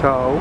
so